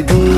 ಇದೆ